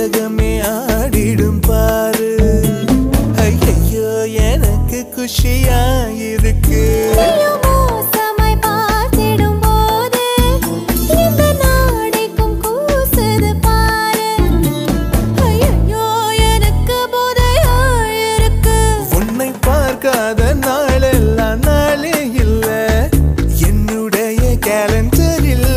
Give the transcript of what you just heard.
உலகமே ஆடிடும் பாரு. ஐயோ எனக்கு குஷியா இருக்கு நாளெல்லாம் நாளே இல்லை. என்னுடைய கேலண்டரில்